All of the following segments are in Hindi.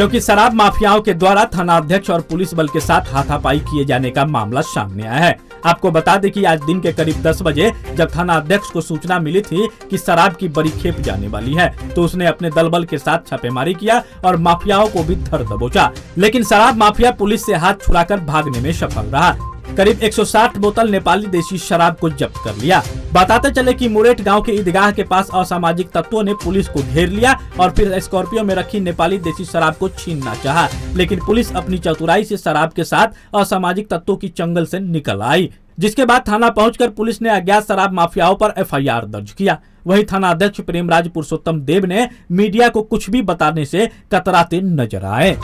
क्योंकि शराब माफियाओं के द्वारा थानाध्यक्ष और पुलिस बल के साथ हाथापाई किए जाने का मामला सामने आया है। आपको बता दें कि आज दिन के करीब 10 बजे जब थाना अध्यक्ष को सूचना मिली थी कि शराब की बड़ी खेप जाने वाली है तो उसने अपने दल बल के साथ छापेमारी किया और माफियाओं को भी धर दबोचा। लेकिन शराब माफिया पुलिस से हाथ छुड़ाकर भागने में सफल रहा। करीब 160 बोतल नेपाली देशी शराब को जब्त कर लिया। बताते चले कि मुरेट गाँव के ईदगाह के पास असामाजिक तत्वों ने पुलिस को घेर लिया और फिर स्कॉर्पियो में रखी नेपाली देशी शराब को छीनना चाहा। लेकिन पुलिस अपनी चतुराई से शराब के साथ असामाजिक तत्वों की चंगल से निकल आई। जिसके बाद थाना पहुंचकर पुलिस ने अज्ञात शराब माफियाओं पर एफआईआर दर्ज किया। वहीं थाना अध्यक्ष प्रेमराज पुरुषोत्तम देव ने मीडिया को कुछ भी बताने से कतराते नज़र आए।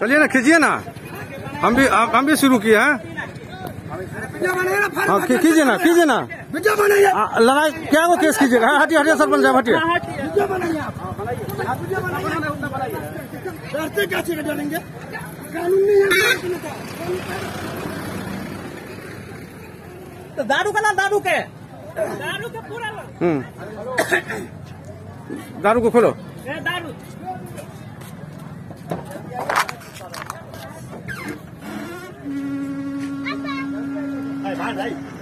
चलिए ना खींचिए ना। हम भी हम भी शुरू किए हैं। हाँ कीजिए ना कीजिए ना। लड़ाई क्या वो केस कीजिएगा हाँ, हटिए हटिए सरपंच साहब हटिए। कानून नहीं है तो दारू का ना दारू के हम्म दारू को खोलो दारू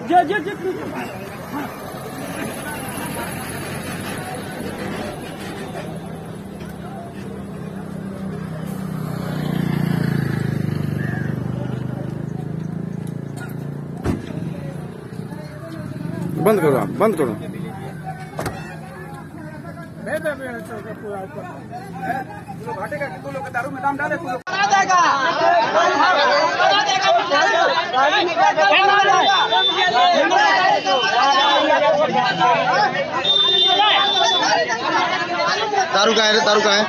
जो जो जो बंद करो आप बंद करो। दारू का है दारू का है।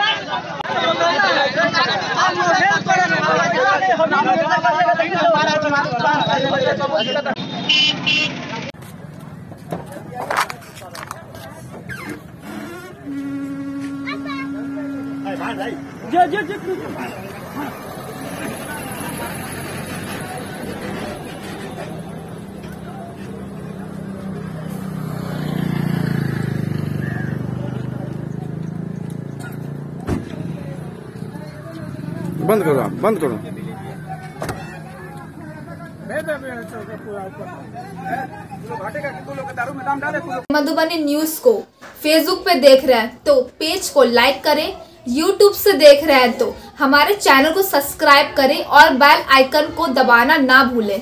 जो जो जो बंद करो आप, बंद करो। मधुबनी न्यूज़ को फेसबुक पे देख रहे हैं तो पेज को लाइक करें यूट्यूब से देख रहे हैं तो। हमारे चैनल को सब्सक्राइब करें और बेल आइकन को दबाना ना भूलें।